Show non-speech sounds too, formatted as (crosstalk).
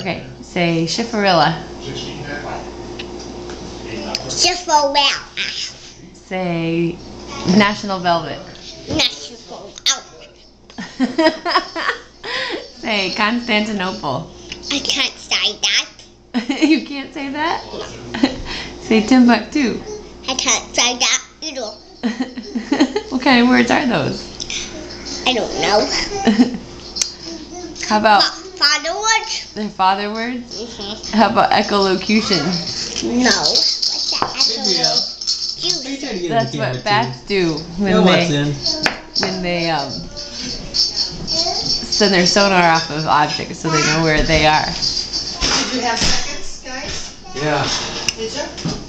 Okay, say Schifferilla. Shuffle. Say National Velvet. National Velvet. (laughs) say Constantinople. I can't say that. (laughs) you can't say that? (laughs) say Timbuktu. I can't say that either. what kind of words are those? I don't know. How about Father words? their father words? Mm-hmm. How about echolocation? No. What's that? Yeah. Juice. They try to get in That's what bats do when They'll they when they um send their sonar off of objects so they know where they are. Did you have seconds, guys? Yeah. Did you?